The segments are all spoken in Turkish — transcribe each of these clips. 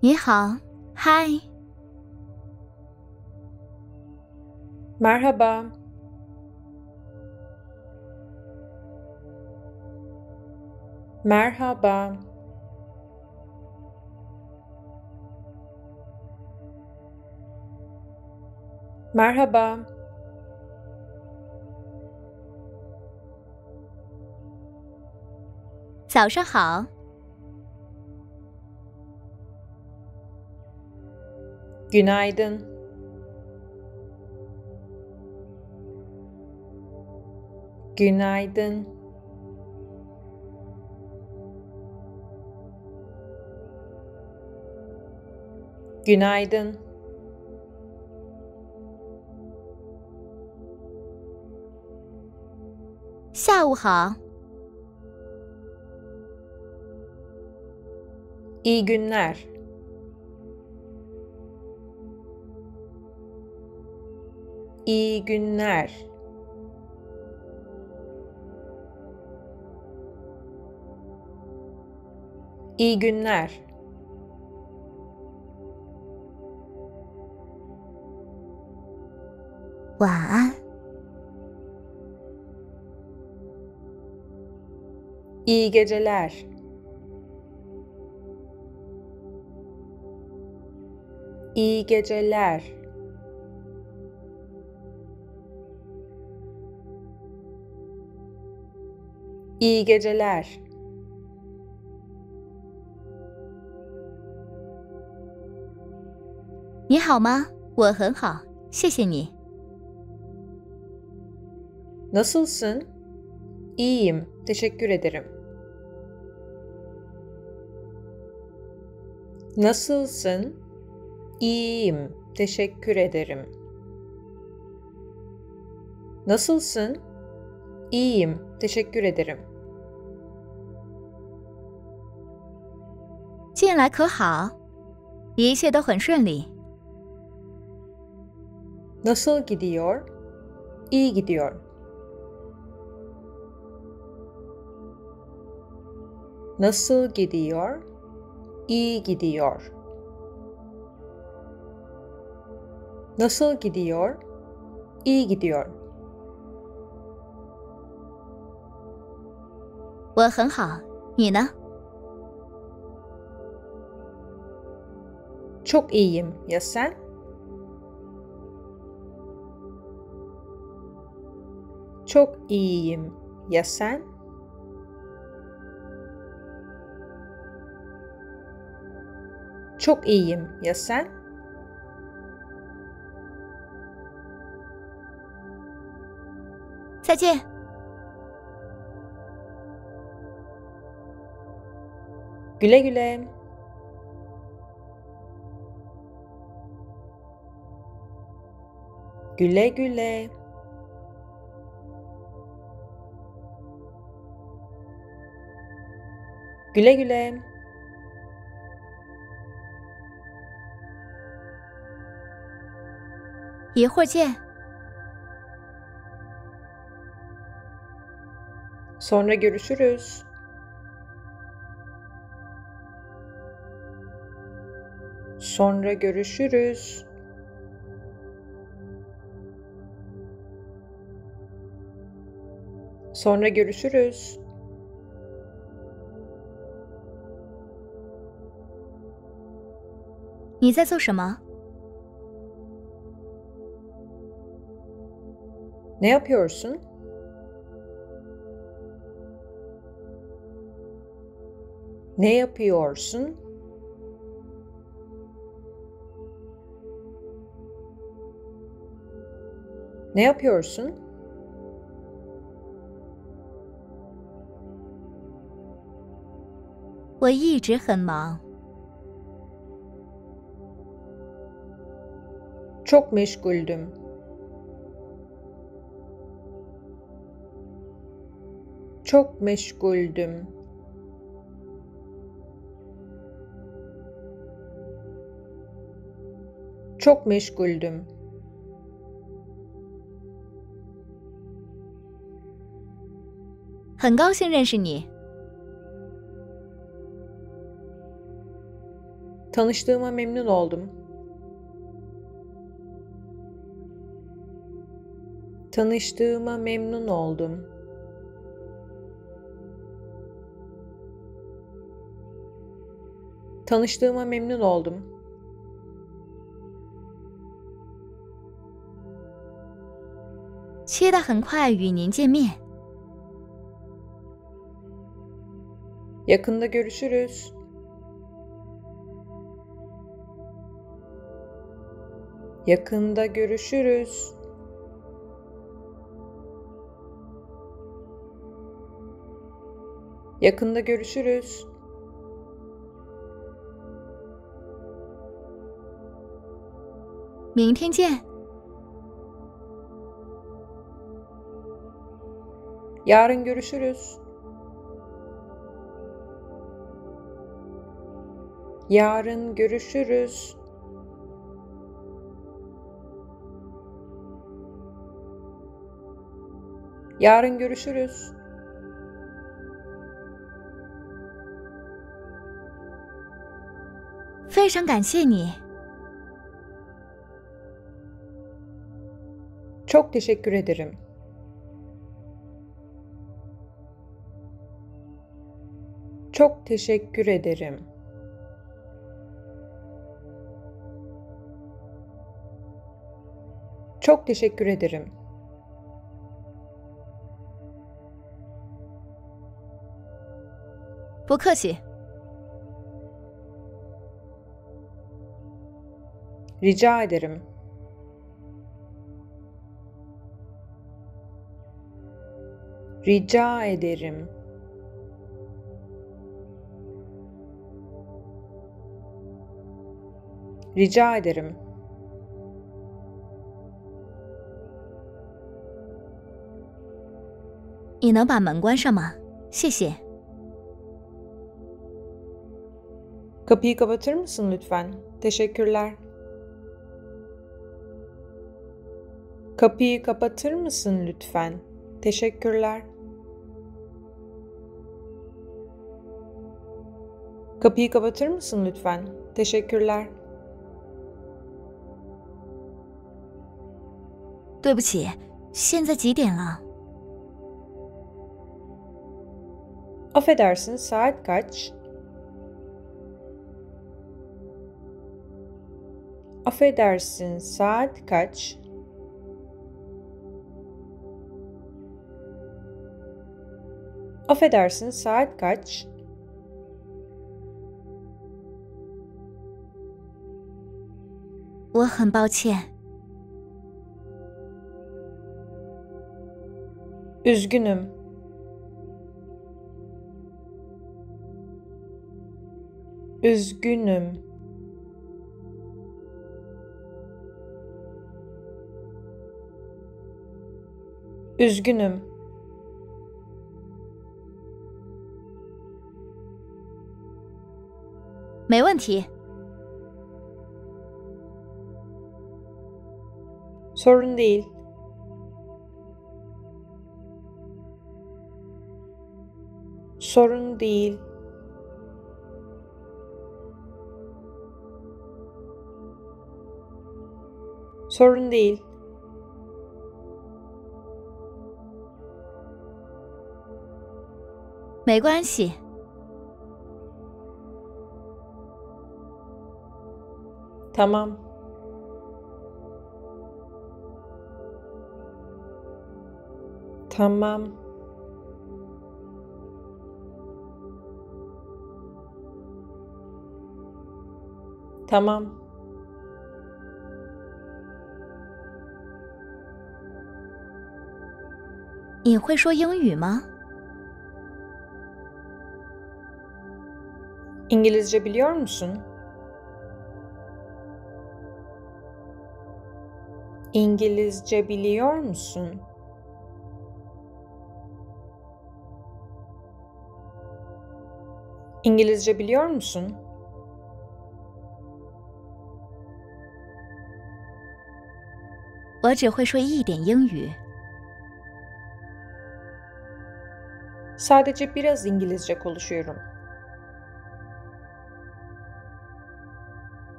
你好，嗨，Merhaba. Merhaba. Merhaba. 早上好，Günaydın. Günaydın. Günaydın. İyi günler. İyi günler. İyi günler. 晚安，İyi geceler. İyi geceler. İyi geceler. Ni hao ma? Nasılsın? İyiyim. Teşekkür ederim. Nasılsın? İyiyim. Teşekkür ederim. Nasılsın? İyiyim. Teşekkür ederim. 近来可好？一切都很顺利。Nasıl gidiyor? İyi gidiyor. Nasıl gidiyor? İyi gidiyor. Nasıl gidiyor? İyi gidiyor. 我很好，你呢？Çok iyiyim. Ya sen? Çok iyiyim. Ya sen? Çok iyiyim. Ya sen? 再见。Güle güle. Güle güle. Güle güle. Sonra görüşürüz. Sonra görüşürüz. Sonra görüşürüz. Ne yapıyorsun? Ne yapıyorsun? Ne yapıyorsun? 我一直很忙， Çok meşguldüm. Çok meşguldüm. Çok meşguldüm. 很高 Tanıştığıma memnun oldum. Tanıştığıma memnun oldum. Tanıştığıma memnun oldum. Yakında görüşürüz. Yakında görüşürüz. Yakında görüşürüz. Yarın görüşürüz. Yarın görüşürüz. Yarın görüşürüz. Çok teşekkür ederim. Çok teşekkür ederim. Çok teşekkür ederim. 不客气。Rica ederim. Rica ederim. Rica ederim. 你能把门关上吗？谢谢。Kapıyı kapatır mısın lütfen? Teşekkürler. Kapıyı kapatır mısın lütfen? Teşekkürler. Kapıyı kapatır mısın lütfen? Teşekkürler. 对不起，现在几点了？ Affedersin saat kaç? Affedersin saat kaç? Affedersin saat kaç? Üzgünüm. Üzgünüm. Üzgünüm. Sorun değil. Sorun değil. Sorun değil. 没关系，Tamam. Tamam. Tamam. 你会说英语吗？İngilizce biliyor musun? İngilizce biliyor musun? İngilizce biliyor musun? Sadece biraz İngilizce konuşuyorum.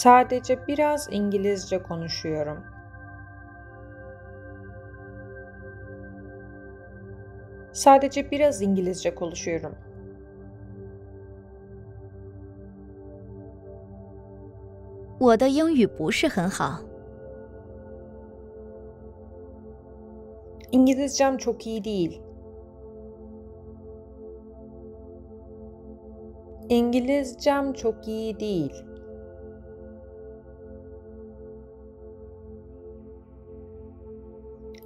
Sadece biraz İngilizce konuşuyorum. Sadece biraz İngilizce konuşuyorum. İngilizcem çok iyi değil. İngilizcem çok iyi değil.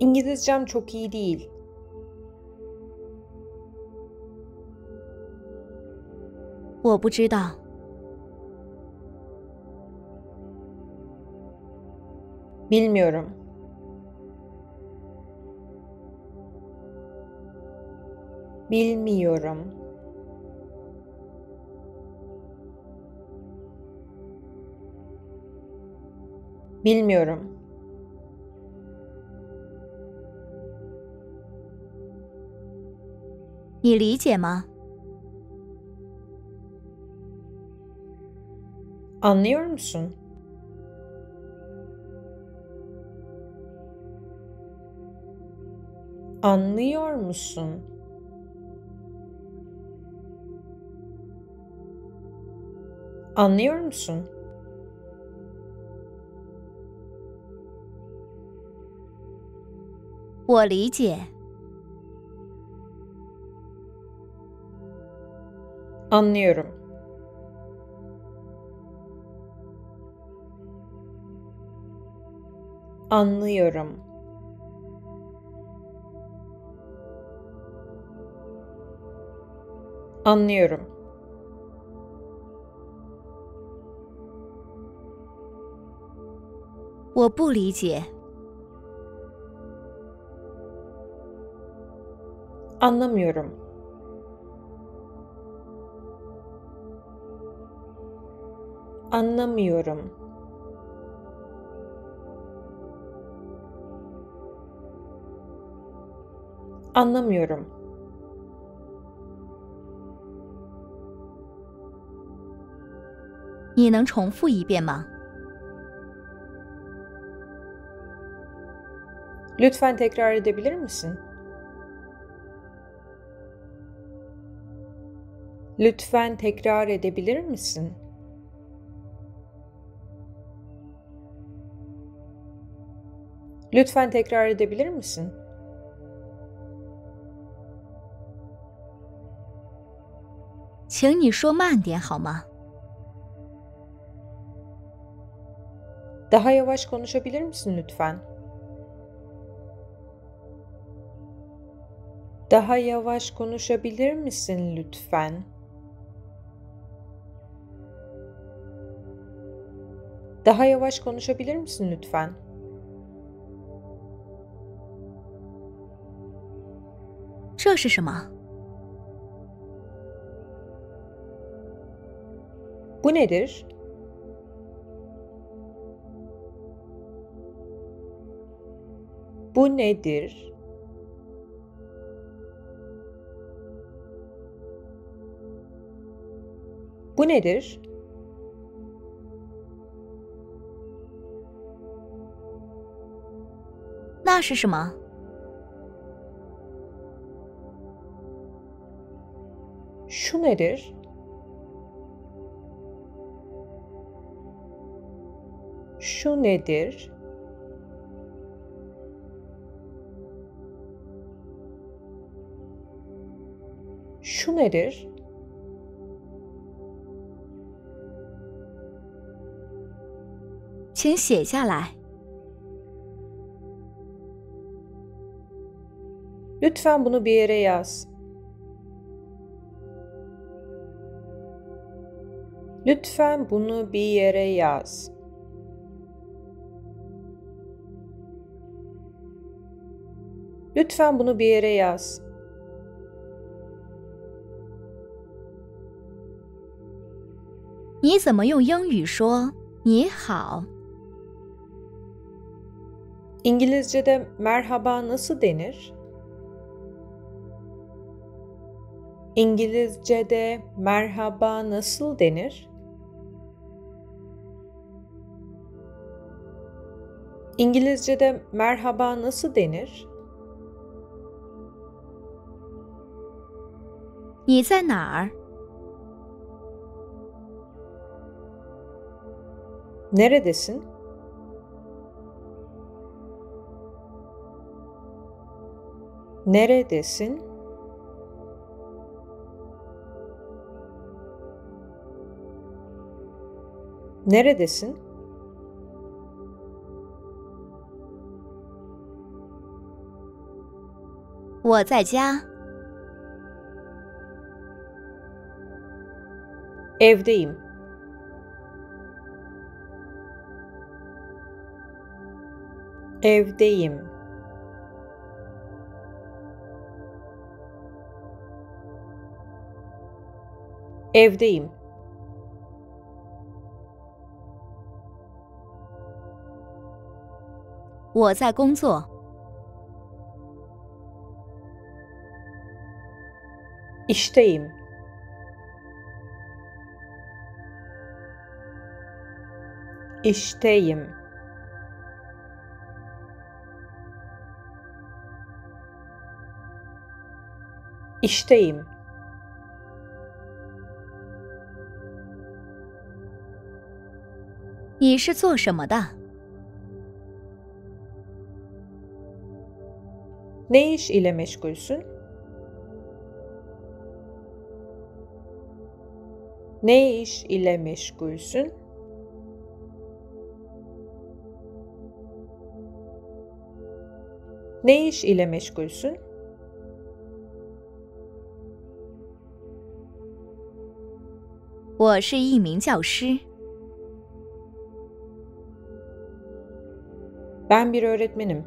İngilizcem çok iyi değil. Bilmiyorum. Bilmiyorum. Bilmiyorum. 你理解吗？Anlıyor musun? Anlıyor musun? Anlıyor musun? 我理解，Anlıyorum. Anlıyorum. Anlıyorum. Anlamıyorum. Anlamıyorum. Anlamıyorum. 你能重复一遍吗？ Lütfen tekrar edebilir misin? Lütfen tekrar edebilir misin? Lütfen tekrar edebilir misin? Daha yavaş konuşabilir misin lütfen? Daha yavaş konuşabilir misin lütfen? Daha yavaş konuşabilir misin lütfen? 这是什么？ Bu nedir? Bu nedir? Bu nedir? 那 Şu nedir? Şu nedir? Şu nedir? 请写下来。 Lütfen bunu bir yere yaz. Lütfen bunu bir yere yaz. Lütfen bunu bir yere yaz. İngilizce'de merhaba nasıl denir? İngilizce'de merhaba nasıl denir? İngilizce'de merhaba nasıl denir? 你在哪儿？ Neredesin? Neredesin? Neredesin? 我在家。Evdeyim. Evdeyim. Evdeyim. 我 İşteyim. İşteyim. İşteyim. 你是做什么的？ Ne iş ile meşgulsün? Ne iş ile meşgulsün? Ne iş ile meşgulsün? Ben bir öğretmenim.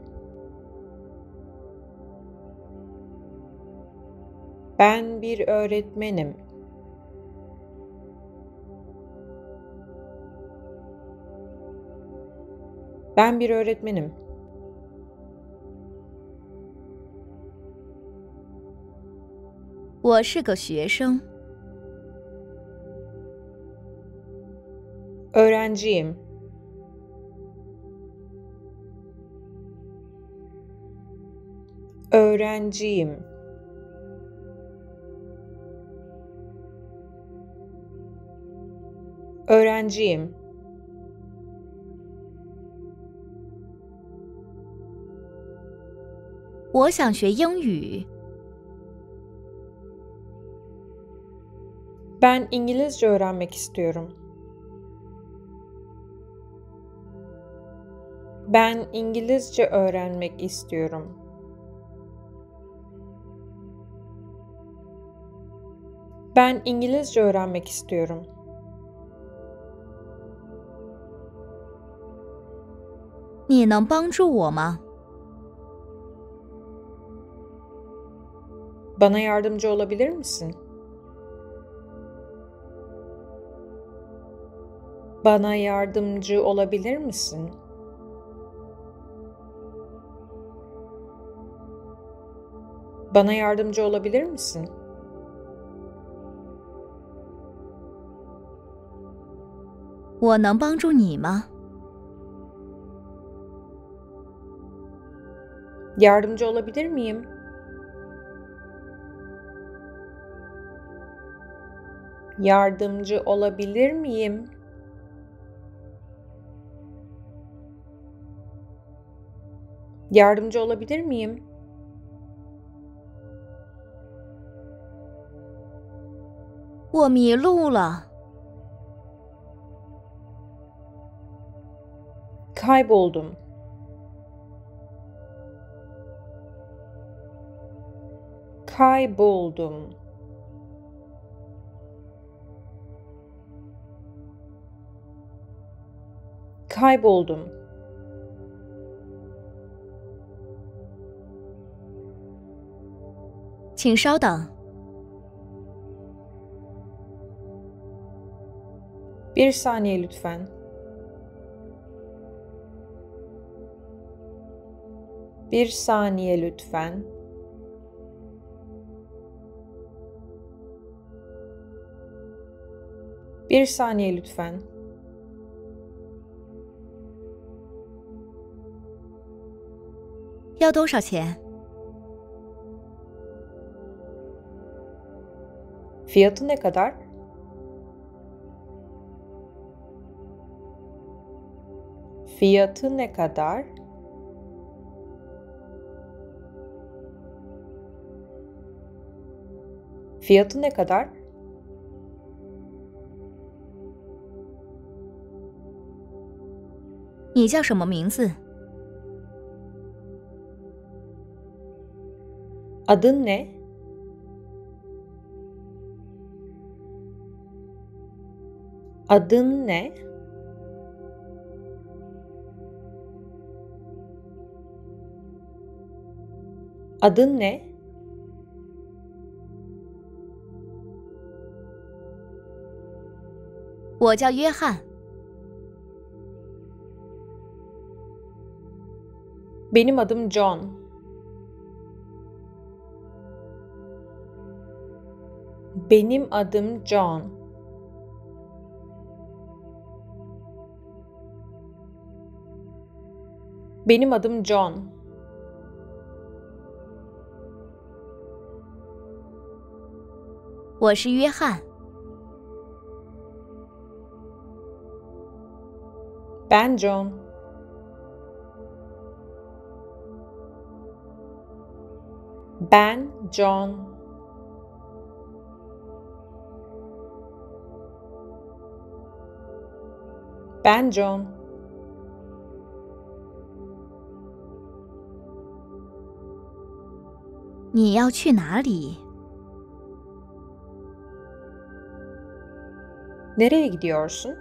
Ben bir öğretmenim. Ben bir öğretmenim. Öğrenciyim. Öğrenciyim. Öğrenciyim. 我想学英语。 Ben İngilizce öğrenmek istiyorum. Ben İngilizce öğrenmek istiyorum. Ben İngilizce öğrenmek istiyorum. 你能帮助我吗？ Bana yardımcı olabilir misin? Bana yardımcı olabilir misin? Bana yardımcı olabilir misin? ]我能帮助你吗? Yardımcı olabilir miyim? yardımcı olabilir miyim? Yardımcı olabilir miyim? Kayboldum. Kayboldum. Kayboldum. Bir saniye lütfen. Bir saniye lütfen. Bir saniye lütfen. 要多少钱？Fiyatı ne kadar? Fiyatı ne kadar? Fiyatı ne kadar? 你叫什么名字？Adın ne? Adın ne? Adın ne? Benim adım John. Benim adım John. Benim adım John. Ben John. Ben John. Ben John. Nereye gidiyorsun?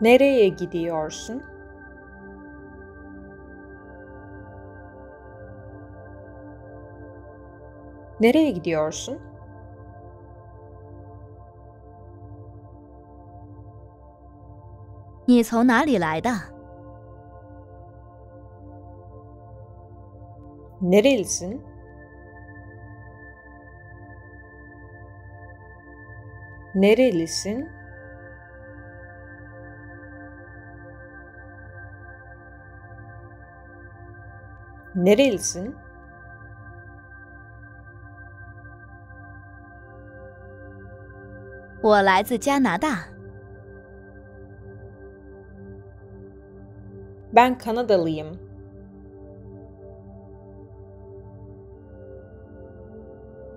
Nereye gidiyorsun? Nereye gidiyorsun? 你从哪里来的？Nerelisin? Nerelisin? Nerelisin? 我来自加拿大。Ben Kanadalıyım.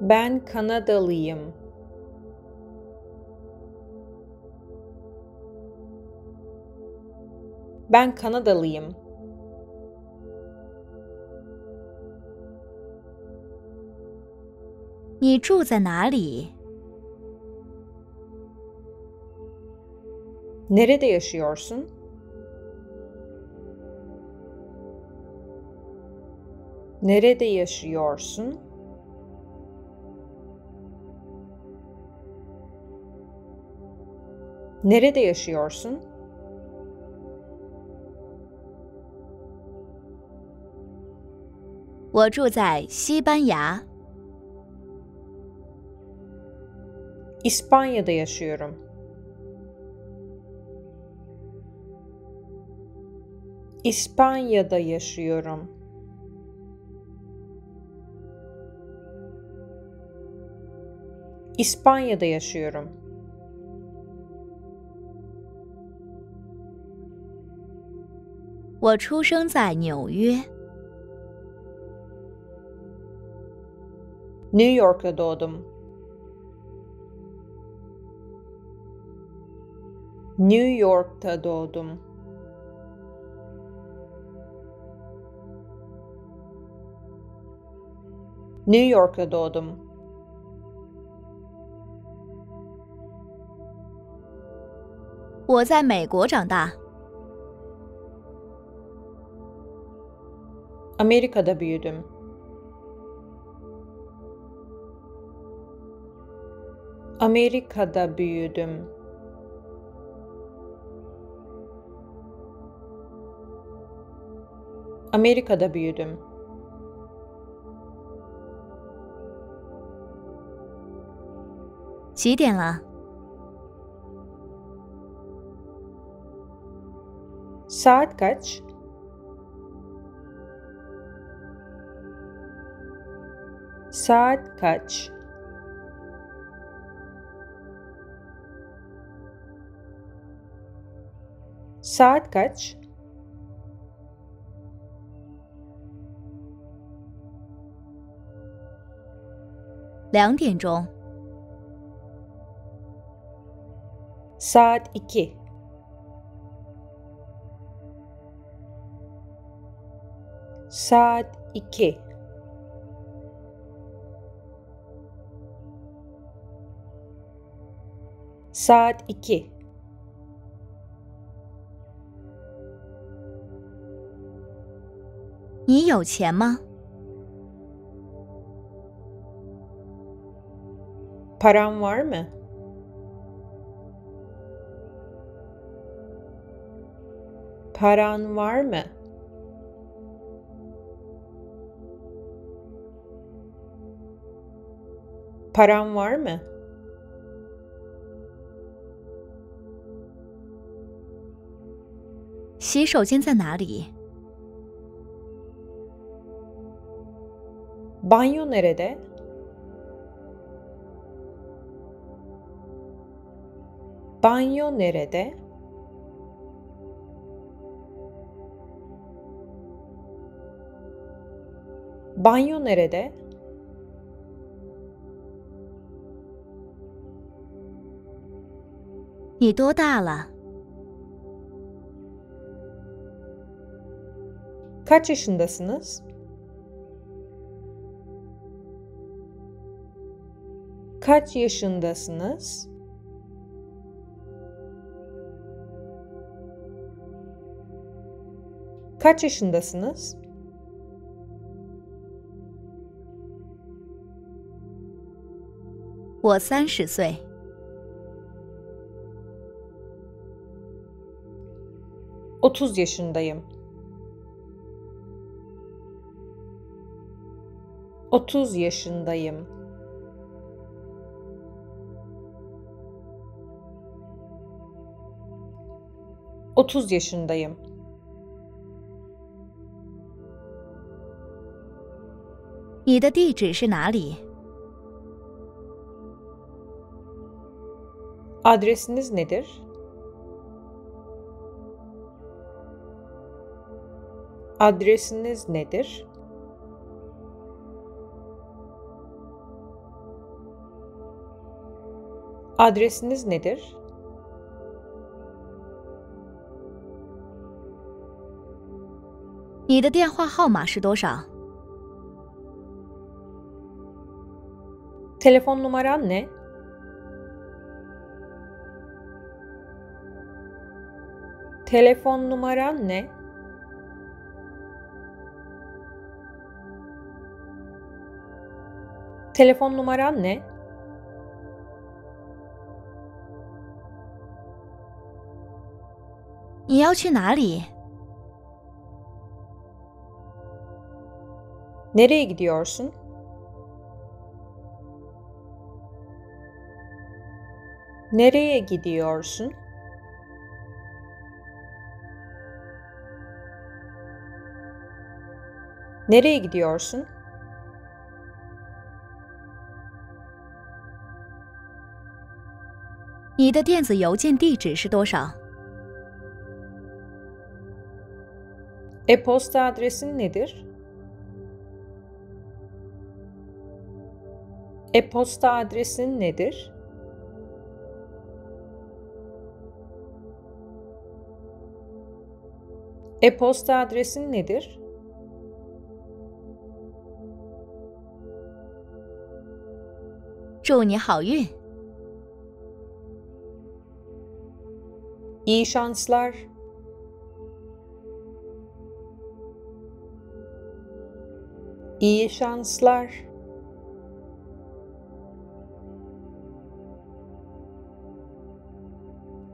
Ben Kanadalıyım. Ben Kanadalıyım. Nerede yaşıyorsun? Nerede yaşıyorsun? Nerede yaşıyorsun? İspanya'da yaşıyorum. İspanya'da yaşıyorum. İspanya'da yaşıyorum. New York'ta doğdum. New York'ta doğdum. New York'ta doğdum. 我在美国长大。Amerika'da büyüdüm. Amerika'da büyüdüm. Amerika'da büyüdüm. 几 Saat kaç? Saat kaç? Saat kaç? 两点钟。Saat iki. Saat iki. Saat iki. 你有钱吗？ Param var mı? Paran var mı? Param var mı? Banyo nerede? Banyo nerede? Banyo nerede? 你多大了？Kaç yaşındasınız? Kaç yaşındasınız? Kaç yaşındasınız? 我三十岁。30 yaşındayım. 30 yaşındayım. Otuz yaşındayım. Adresiniz nedir? Adresiniz nedir? Adresiniz nedir? Telefon numaran ne? Telefon numaran ne? Telefon numaran ne? Nereye gidiyorsun? Nereye gidiyorsun? Nereye gidiyorsun? 你的电子邮件地址是多少？E-posta adresin nedir? E-posta adresin nedir? E-posta adresin nedir? 祝你好运！İyi şanslar. İyi şanslar.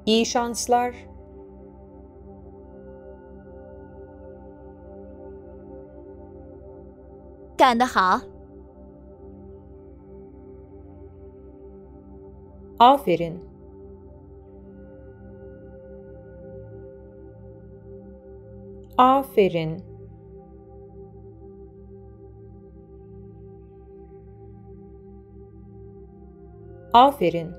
İyi şanslar. Aferin. Aferin. Aferin.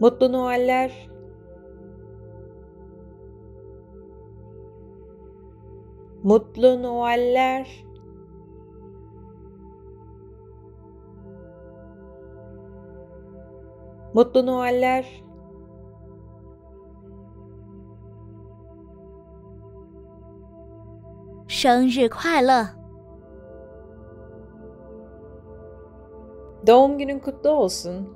Mutlu Noeller. Mutlu Noeller. Mutlu Noeller. Doğum günün kutlu olsun.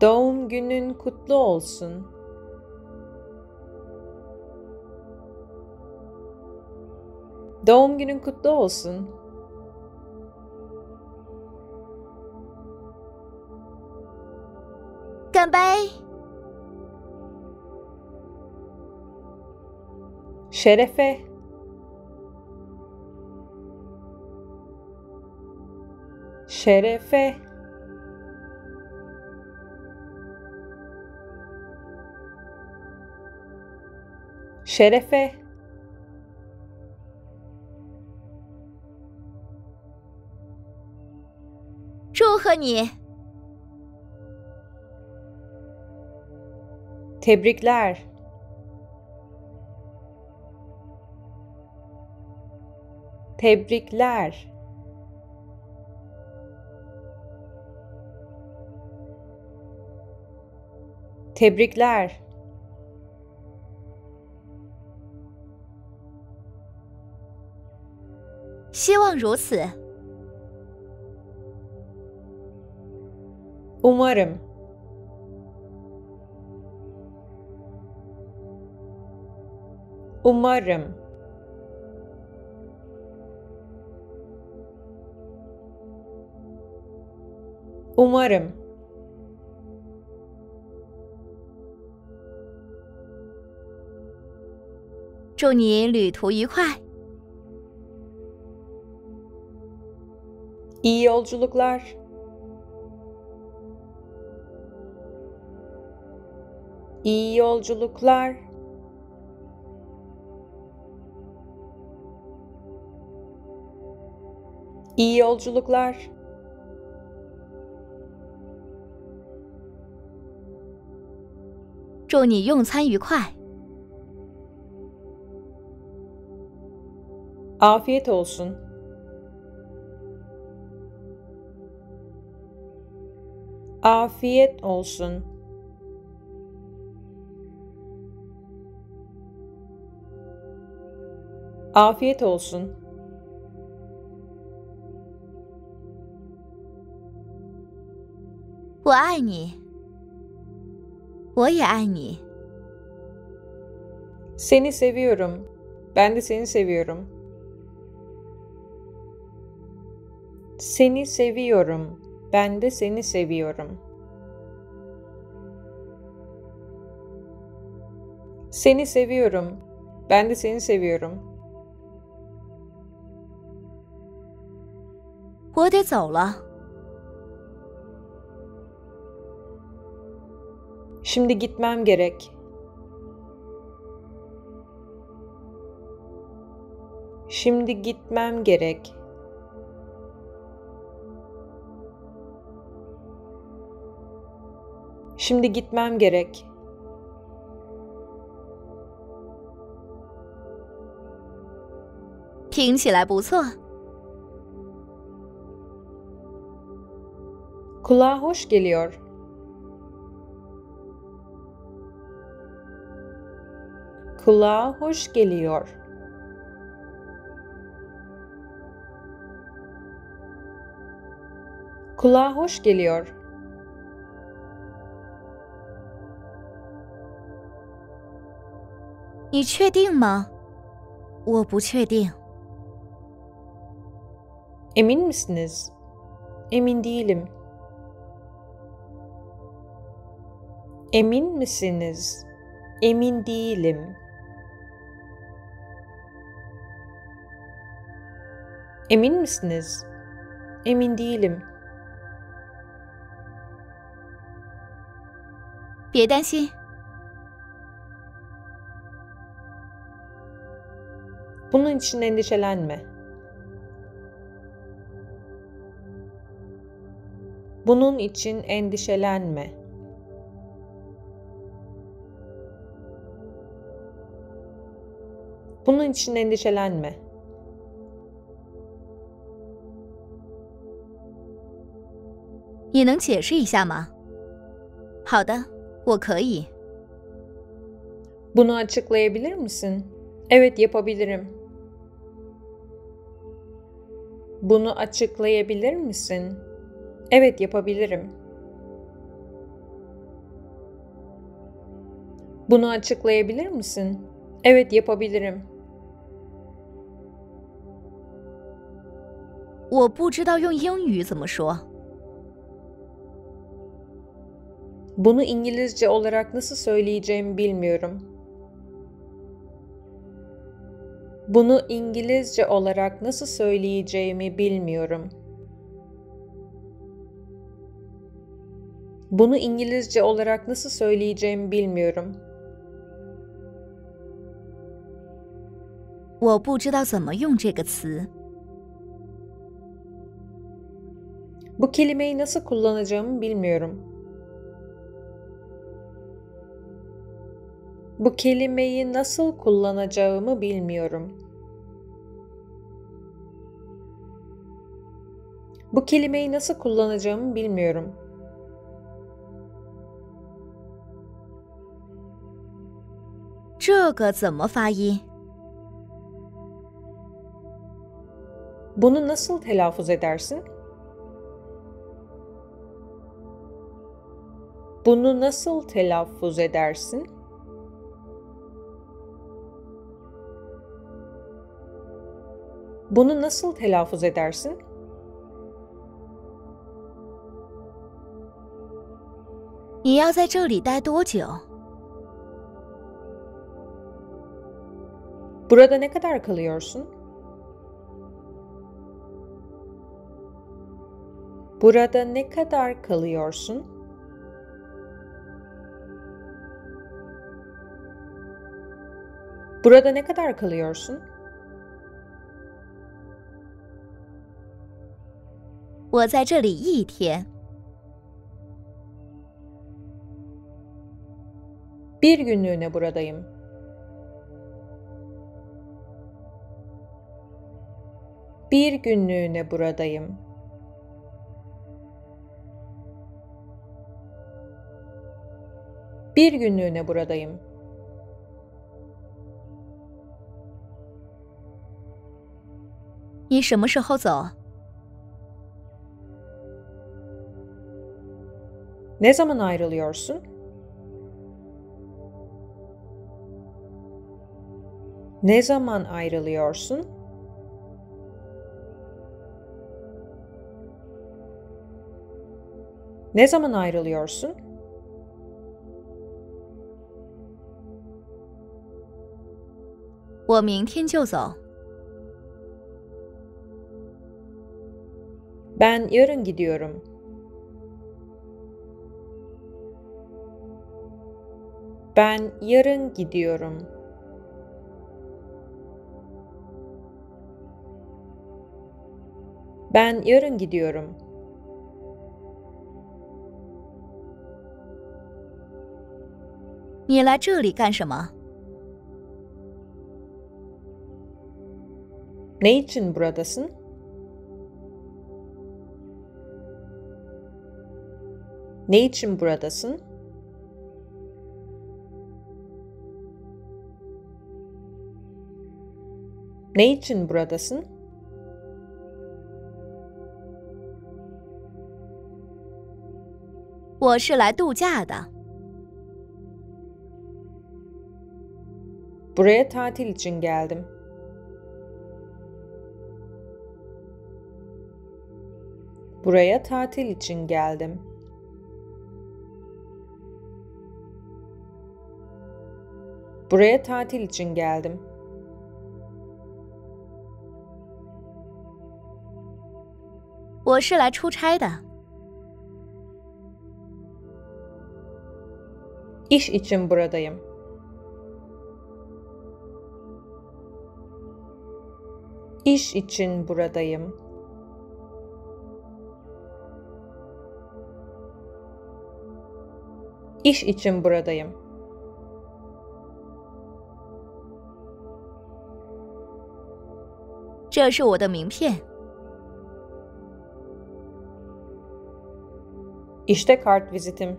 Doğum günün kutlu olsun. Doğum günün kutlu olsun. 见杯。Şerefe. Şerefe. 祝贺你。Tebrikler. Tebrikler. Tebrikler. “希 Umarım. Umarım. Umarım. 祝你旅途愉快！ İyi yolculuklar. İyi yolculuklar. İyi yolculuklar. 祝你用餐愉快！ Afiyet olsun. Afiyet olsun. Afiyet olsun. 我爱你，我也爱你。 Seni seviyorum. Ben de seni seviyorum. Seni seviyorum. Ben de seni seviyorum. Seni seviyorum. Ben de seni seviyorum. 我得走了， Şimdi gitmem gerek. Şimdi gitmem gerek. Şimdi gitmem gerek. Kulağa hoş geliyor. Kulağa hoş geliyor. Kulağa hoş geliyor. 你确定吗？我不确定。 Emin misiniz? Emin değilim. Emin misiniz? Emin değilim. Emin misiniz? Emin değilim. 别担心， Bunun için endişelenme. Bunun için endişelenme. Bunun için endişelenme. 你能解释一下吗？好的，我可以。 Bunu açıklayabilir misin? Evet, yapabilirim. Bunu açıklayabilir misin? Evet, yapabilirim. Bunu açıklayabilir misin? Evet, yapabilirim. 我不知道用英语怎么说。 Bunu İngilizce olarak nasıl söyleyeceğimi bilmiyorum. Bunu İngilizce olarak nasıl söyleyeceğimi bilmiyorum. Bunu İngilizce olarak nasıl söyleyeceğimi bilmiyorum. 我不知道怎么用这个词。 Bu kelimeyi nasıl kullanacağımı bilmiyorum. Bu kelimeyi nasıl kullanacağımı bilmiyorum. Bu kelimeyi nasıl kullanacağımı bilmiyorum. Bunu nasıl telaffuz edersin? Bunu nasıl telaffuz edersin? Bunu nasıl telaffuz edersin? Burada ne kadar kalıyorsun? Burada ne kadar kalıyorsun? Burada ne kadar kalıyorsun? 我在这里一天。Bir günlüğüne buradayım. Bir günlüğüne buradayım. Bir günlüğüne buradayım. 你什么时候走？Ne zaman ayrılıyorsun? Ne zaman ayrılıyorsun? Ne zaman ayrılıyorsun? Ben yarın gidiyorum. Ben yarın gidiyorum. Ben yarın gidiyorum. Ne için buradasın? Ne için buradasın? Ne için buradasın? Buraya tatil için geldim. Buraya tatil için geldim. Buraya tatil için geldim. 我是来出差的。İş için buradayım. İş için buradayım. İş için buradayım. 这是 İşte kart vizitim.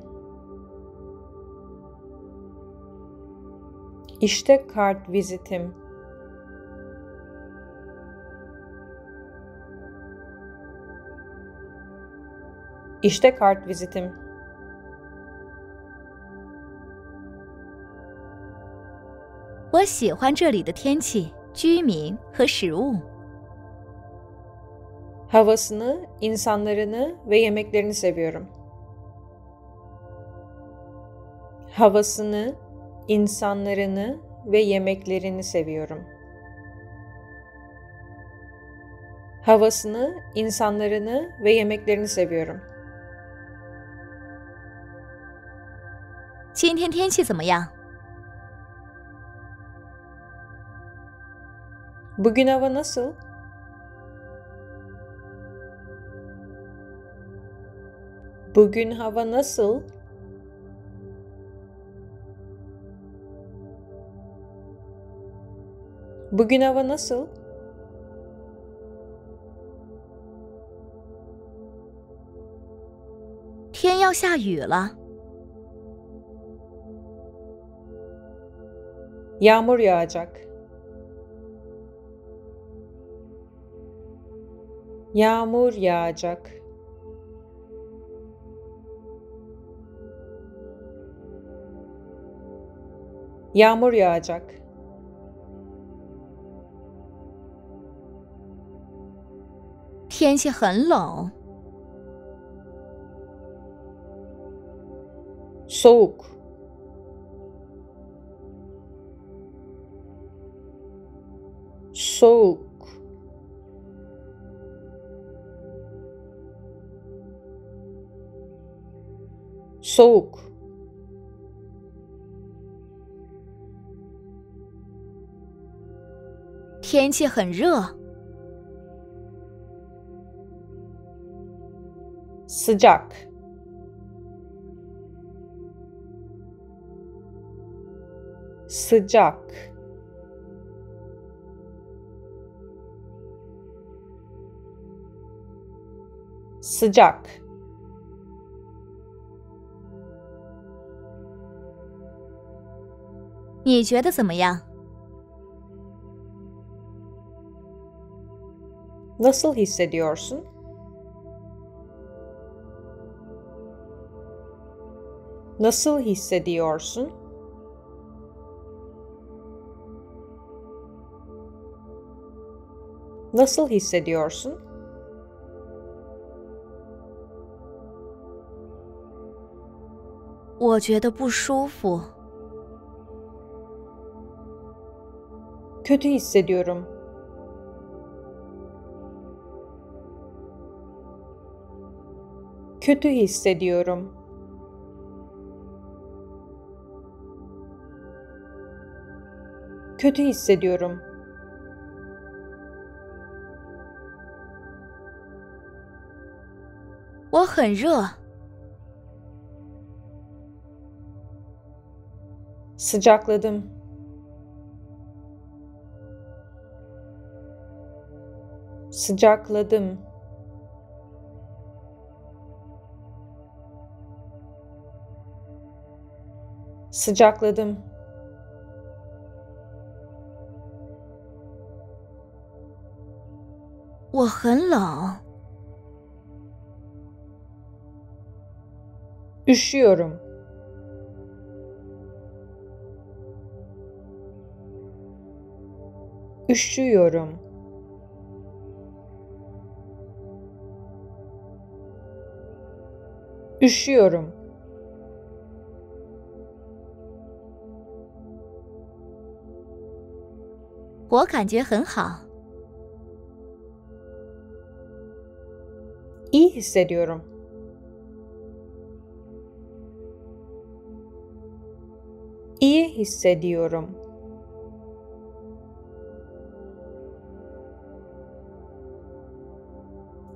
İşte kart vizitim. İşte kart vizitim. Havasını, insanlarını ve yemeklerini seviyorum. Havasını, insanlarını ve yemeklerini seviyorum. Havasını, insanlarını ve yemeklerini seviyorum. 今天天气怎么样？ Bugün hava nasıl? Bugün hava nasıl? Bugün hava nasıl? Yağmur yağacak. Yağmur yağacak. Yağmur yağacak. 天气很冷，Soğuk. Soğuk. Soğuk. 天气很热，Sıcak. Sıcak. Sıcak. 你觉得怎么样？ Nasıl hissediyorsun? Nasıl hissediyorsun? Nasıl hissediyorsun? Kötü hissediyorum. Kötü hissediyorum. Kötü hissediyorum. Sıcakladım. Sıcakladım. Sıcakladım. 我很冷，Üşüyorum. Üşüyorum. Üşüyorum. 我 hissediyorum. İyi hissediyorum.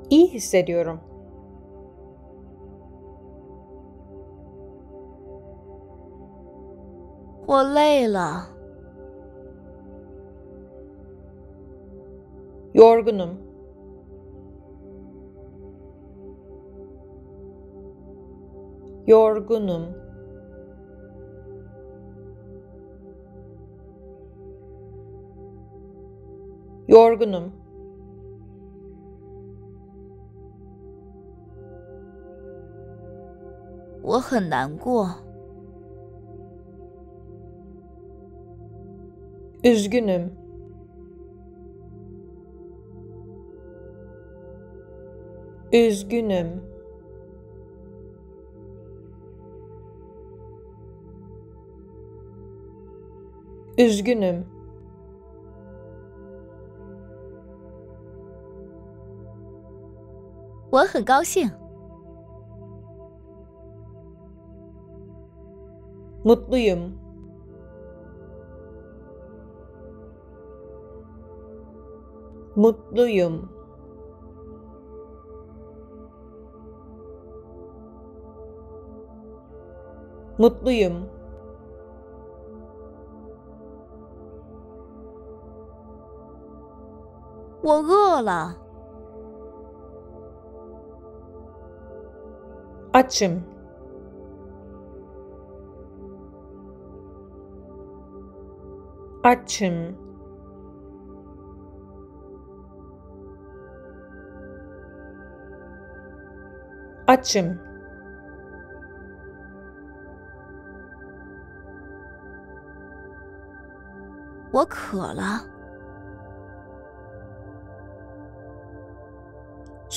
İyi hissediyorum. Yorgunum. yorgunum. Yorgunum. Üzgünüm. Üzgünüm. Üzgünüm. Mutluyum. Mutluyum. Mutluyum. 兴。Mutluyum. Mutluyum. Mutluyum. Açım. Açım. Açım.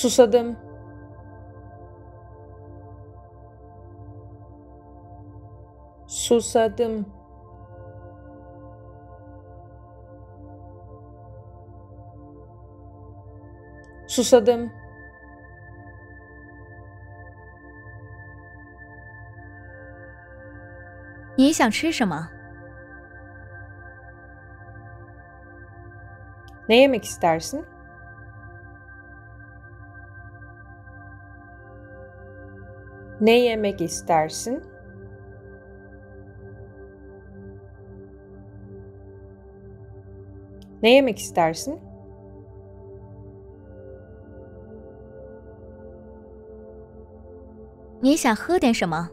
Susadım. Susadım. Susadım. Ni 想吃什么？ Ne yemek istersin? Ne yemek istersin? Ne yemek istersin? 你想喝点什么？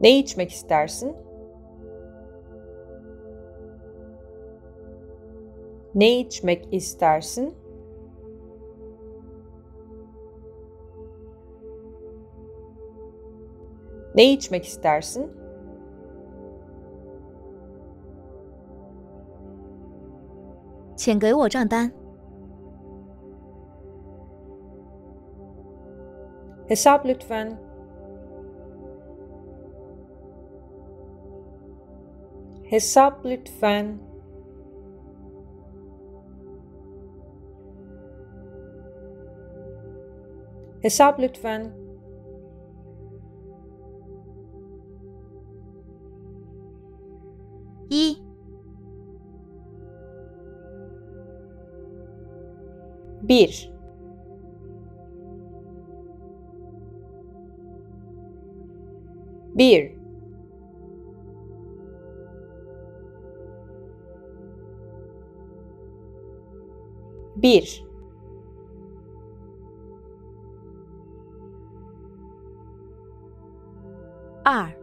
Ne içmek istersin? Ne içmek istersin? Ne içmek istersin? 请给我账单。 Hesap lütfen. Hesap lütfen. Hesap lütfen. 1 1 1二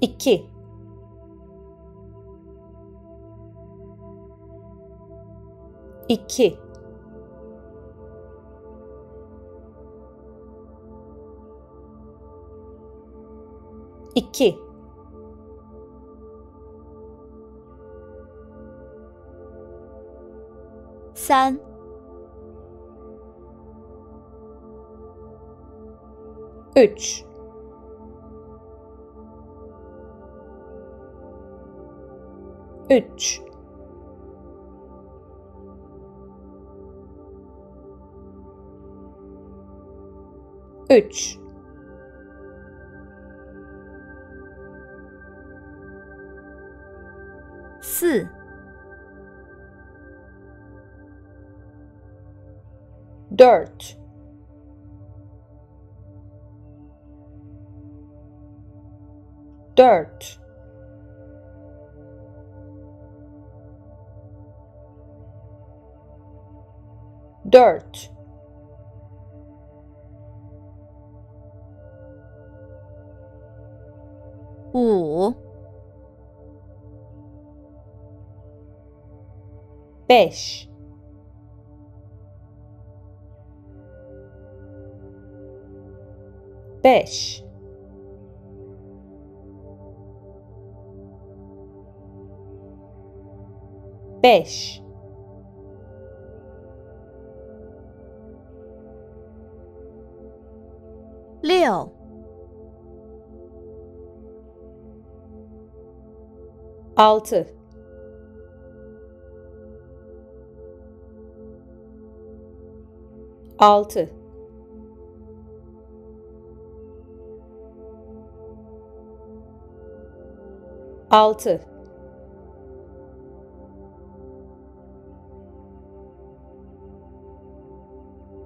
，iki. İki. İki. San. Üç. üç, 3 4 4 Dirt. Dirt. 5 5 5六，altı. Altı, altı,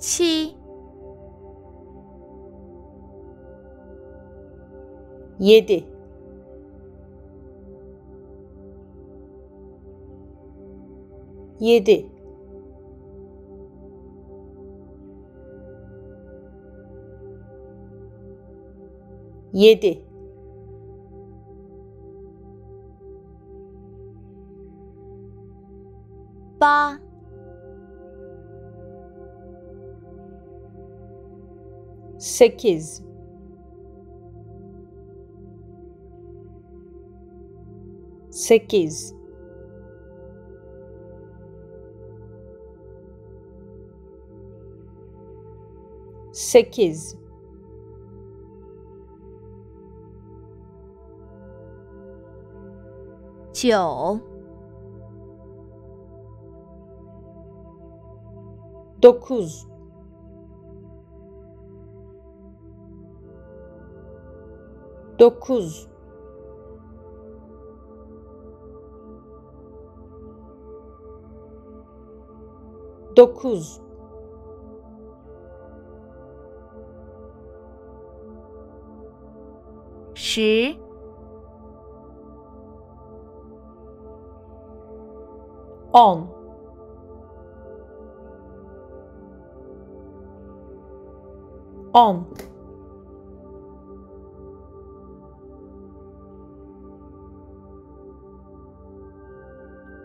Qi. yedi, yedi, yedi, Ba. sekiz, 九，dokuz, dokuz, dokuz, Şi? 10 10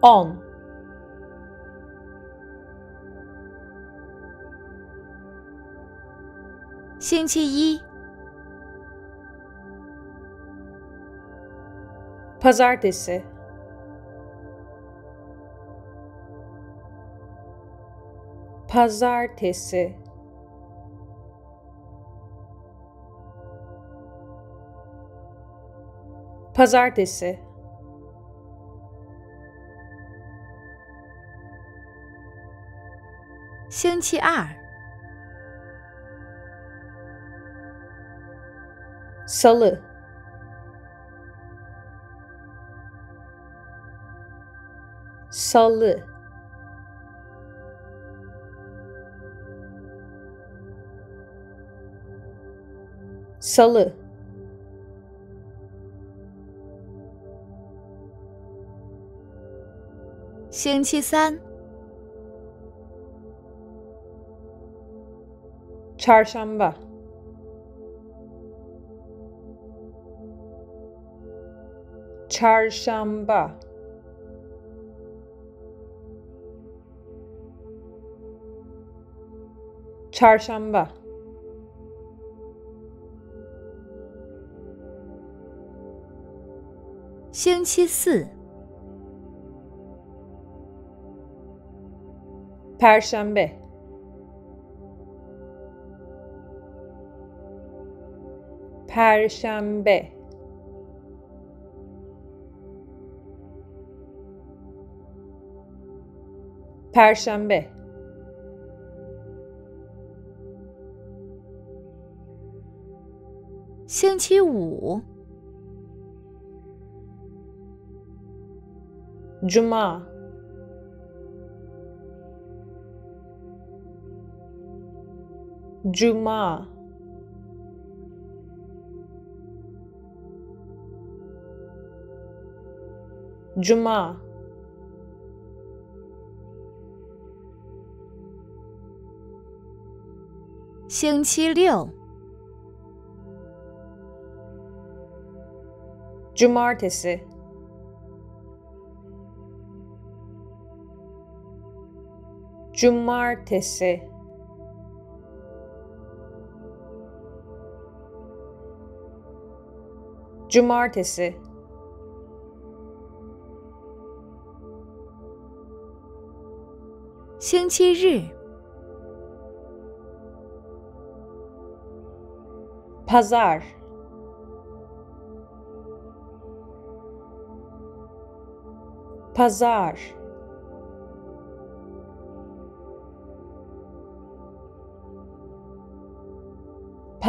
10星期一 Pazartesi. pazartesi, pazartesi, 星期二。 salı, salı, Salı. Sen Çarşamba. Çarşamba. Çarşamba. 星期四。perşembe, perşembe, Perşembe, 星期五、Cuma, Cuma, Cuma, -星期六、 Cumartesi, cumartesi. Cumartesi. Pazar. Pazar.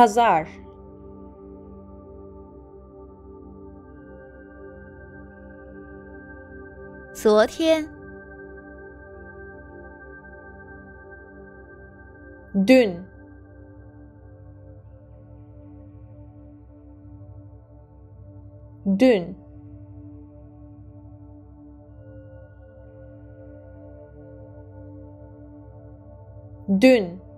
Pazar, 昨天、Dün, Dün, Dün, -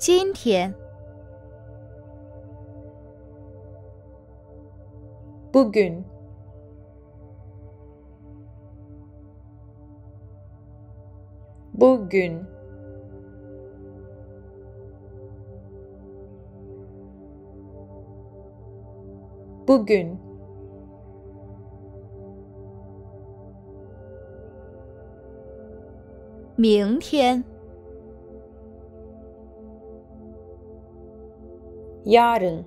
今天、Bugün, Bugün, Bugün, -明 yarın,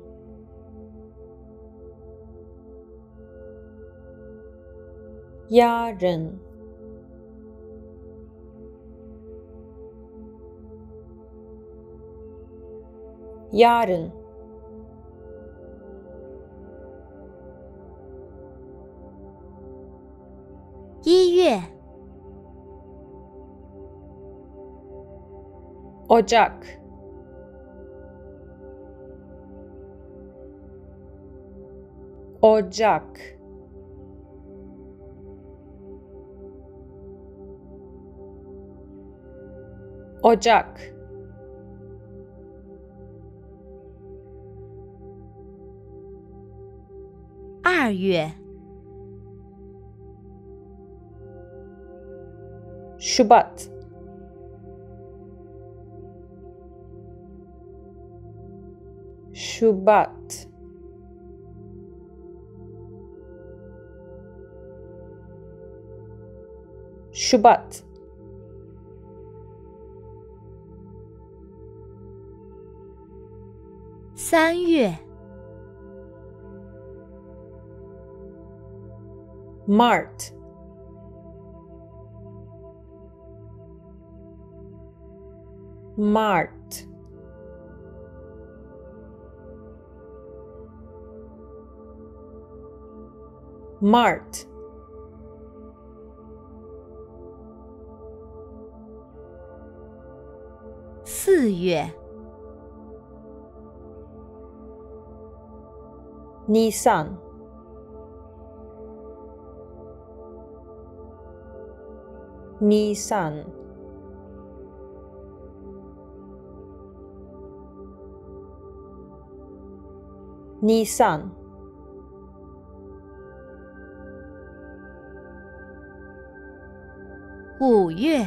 yarın, yarın, Ocak, Ocak, Ocak, 二月、Şubat, Şubat, Shabbat. March. March. March. 月，尼桑。尼桑。尼桑。五月。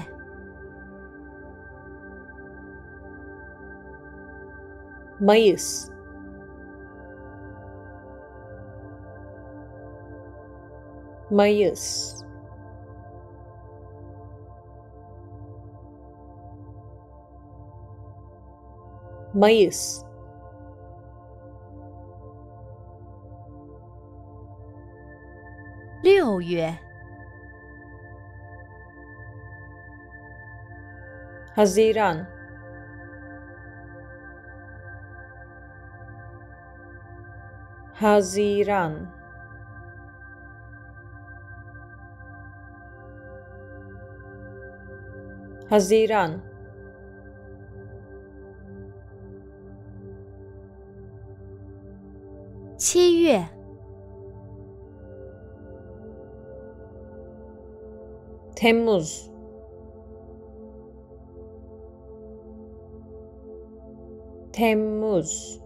Mayıs, Mayıs, Mayıs, 六月、Haziran Haziran. Haziran “七月、Temmuz. Temmuz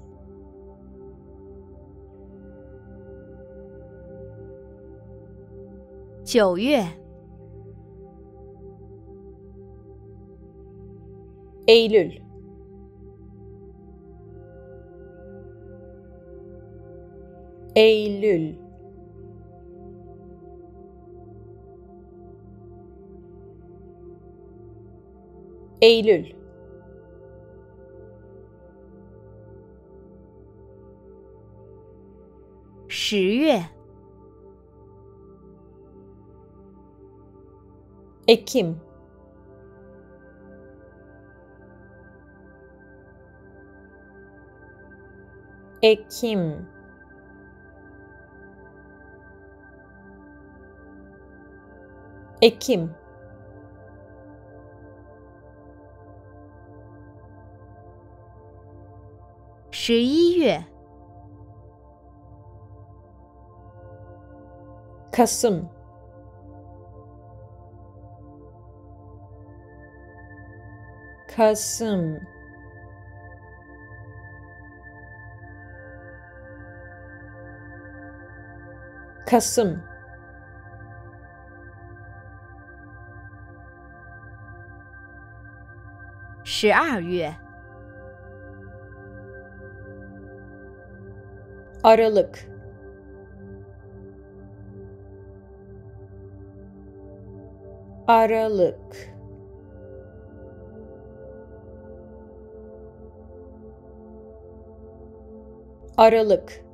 九月、Eylül Eylül Eylül “十 Ekim. Ekim. Ekim. Şi Kasım. Kasım. Kasım. Aralık. Aralık. Aralık